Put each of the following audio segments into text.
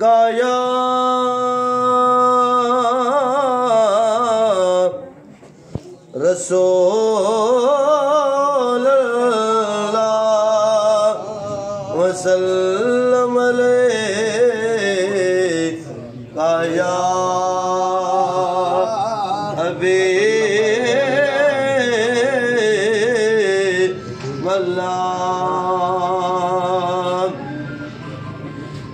گایا۔ رسول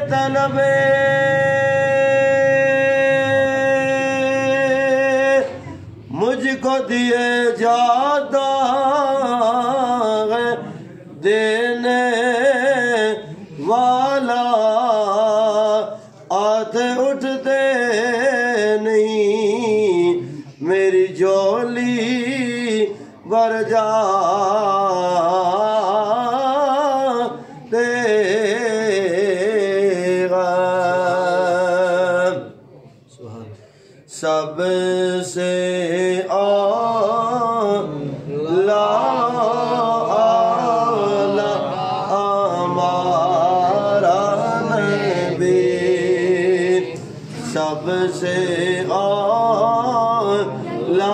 طلب مجھ کو دیے جاتا ہے دینے والا۔ آتے اٹھتے نہیں، میری جولی بر جا۔ سب سے سب سے آلہ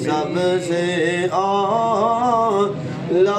سب سے آلہ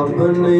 اپنے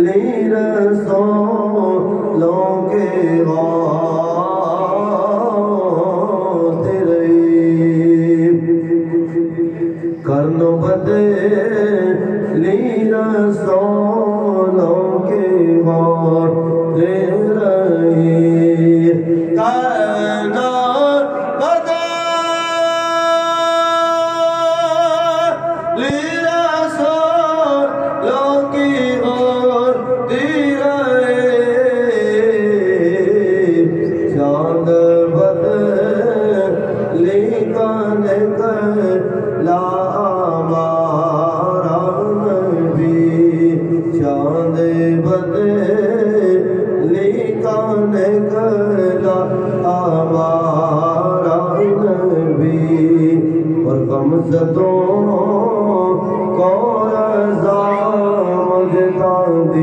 Lira song.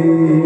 Amen.